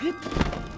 ふっ？